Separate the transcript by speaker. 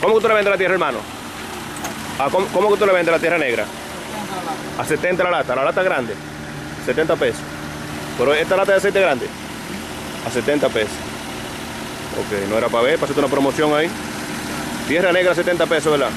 Speaker 1: ¿Cómo que tú le vendes la tierra, hermano? Ah, ¿cómo, cómo que tú le vendes la tierra negra? A 70 la lata, la lata grande. 70 pesos. Pero esta lata de aceite grande. A 70 pesos. Ok, no era para ver, pasate una promoción ahí. Tierra negra 70 pesos, ¿verdad?